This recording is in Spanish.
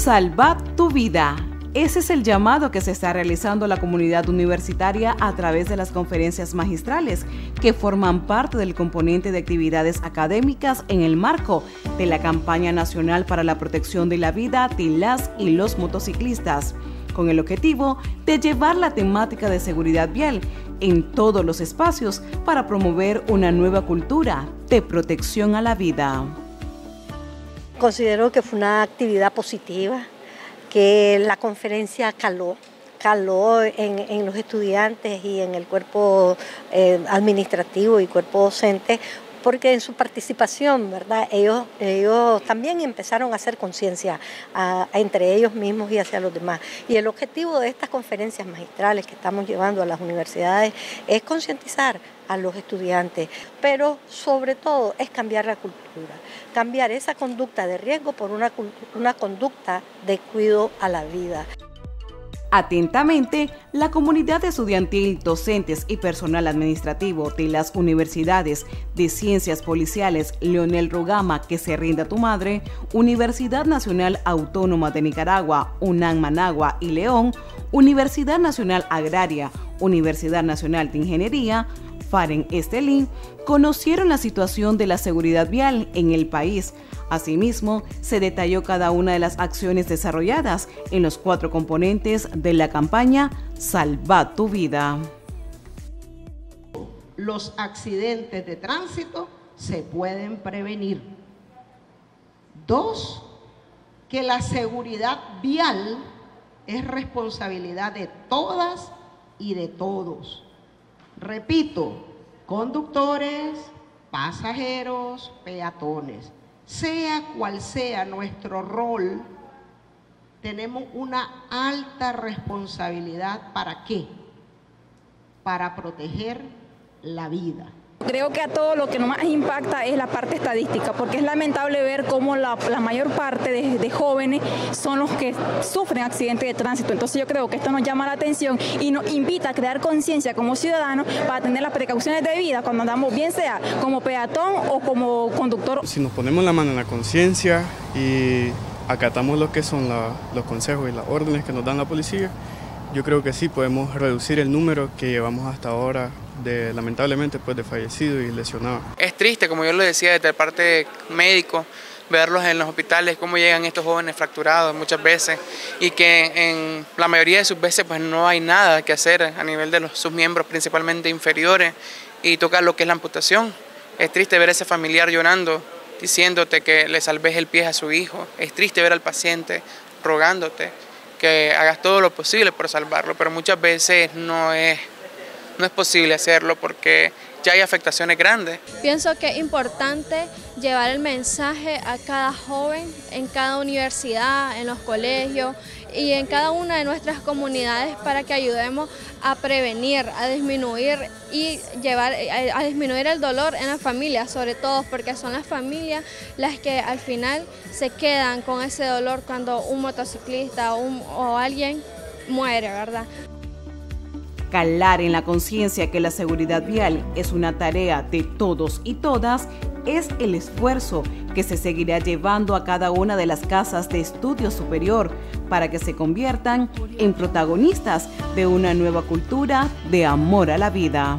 Salva tu vida. Ese es el llamado que se está realizando la comunidad universitaria a través de las conferencias magistrales, que forman parte del componente de actividades académicas en el marco de la campaña nacional para la protección de la vida de las y los motociclistas, con el objetivo de llevar la temática de seguridad vial en todos los espacios para promover una nueva cultura de protección a la vida. Considero que fue una actividad positiva, que la conferencia caló, caló en, los estudiantes y en el cuerpo eh, administrativo y cuerpo docente, porque en su participación, ¿verdad? Ellos, ellos también empezaron a hacer conciencia entre ellos mismos y hacia los demás. Y el objetivo de estas conferencias magistrales que estamos llevando a las universidades es concientizar a los estudiantes, pero sobre todo es cambiar la cultura, cambiar esa conducta de riesgo por una, una conducta de cuidado a la vida. Atentamente, la comunidad estudiantil, docentes y personal administrativo de las universidades de Ciencias Policiales Leonel Rogama, que se rinda tu madre, Universidad Nacional Autónoma de Nicaragua, UNAM Managua y León, Universidad Nacional Agraria, Universidad Nacional de Ingeniería, Faren Estelín, conocieron la situación de la seguridad vial en el país, Asimismo, se detalló cada una de las acciones desarrolladas en los cuatro componentes de la campaña Salva tu vida. Los accidentes de tránsito se pueden prevenir. Dos, que la seguridad vial es responsabilidad de todas y de todos. Repito, conductores, pasajeros, peatones sea cual sea nuestro rol, tenemos una alta responsabilidad. ¿Para qué? Para proteger la vida. Creo que a todo lo que más impacta es la parte estadística, porque es lamentable ver cómo la, mayor parte de, jóvenes son los que sufren accidentes de tránsito. Entonces yo creo que esto nos llama la atención y nos invita a crear conciencia como ciudadanos para tener las precauciones de vida cuando andamos, bien sea como peatón o como conductor. Si nos ponemos la mano en la conciencia y acatamos lo que son los consejos y las órdenes que nos dan la policía, yo creo que sí podemos reducir el número que llevamos hasta ahora de lamentablemente pues de fallecido y lesionado. Es triste, como yo lo decía, desde parte médico, verlos en los hospitales, cómo llegan estos jóvenes fracturados muchas veces y que en la mayoría de sus veces pues no hay nada que hacer a nivel de los, sus miembros principalmente inferiores y tocar lo que es la amputación. Es triste ver a ese familiar llorando, diciéndote que le salves el pie a su hijo. Es triste ver al paciente rogándote que hagas todo lo posible por salvarlo, pero muchas veces no es no es posible hacerlo porque ya hay afectaciones grandes. Pienso que es importante llevar el mensaje a cada joven en cada universidad, en los colegios y en cada una de nuestras comunidades para que ayudemos a prevenir, a disminuir y llevar a disminuir el dolor en las familias, sobre todo porque son las familias las que al final se quedan con ese dolor cuando un motociclista o, o alguien muere, ¿verdad? Calar en la conciencia que la seguridad vial es una tarea de todos y todas es el esfuerzo que se seguirá llevando a cada una de las casas de estudio superior para que se conviertan en protagonistas de una nueva cultura de amor a la vida.